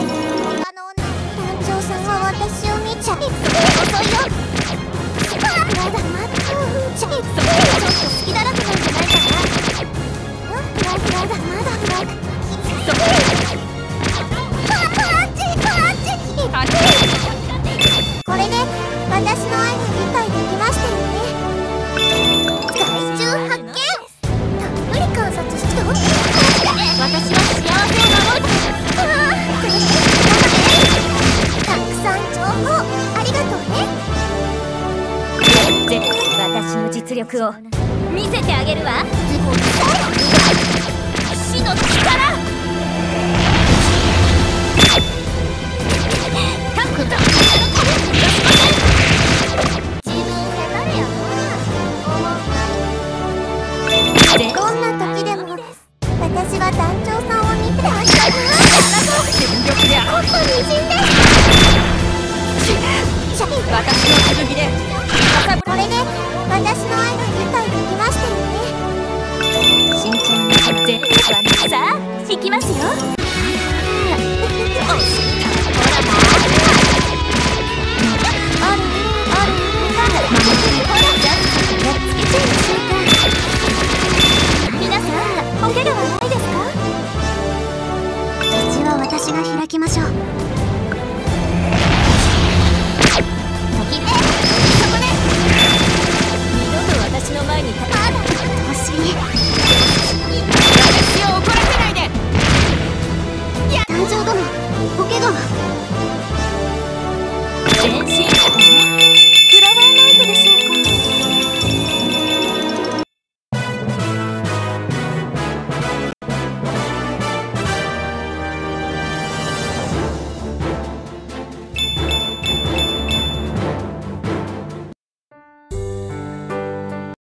あの団長さんが私を見ちゃい遅いよ。力を見せてあげるわ。死の力。私は行きますよ。